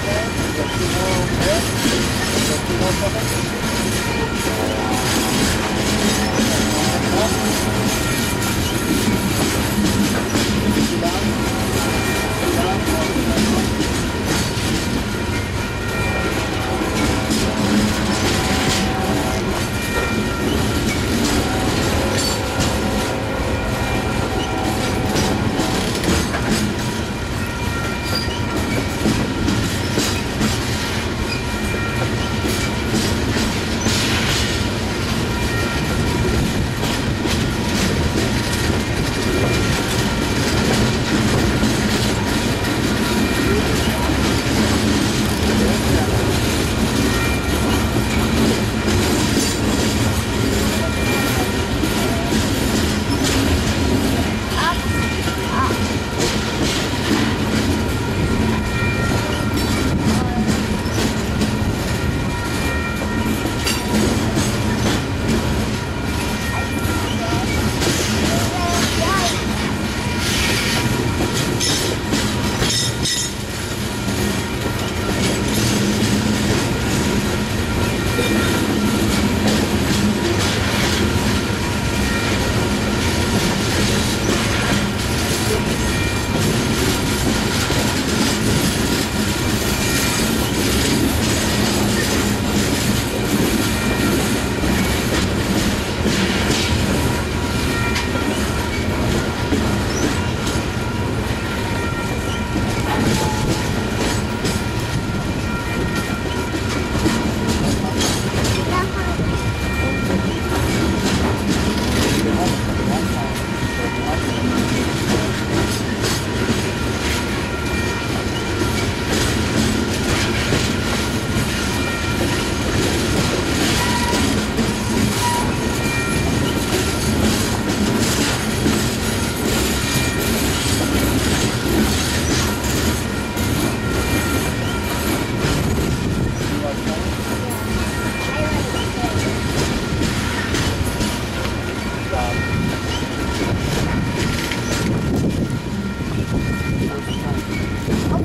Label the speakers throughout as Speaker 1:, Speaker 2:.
Speaker 1: Thank you.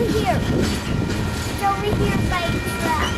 Speaker 2: Over here. It's over here by the trap.